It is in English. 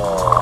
Oh.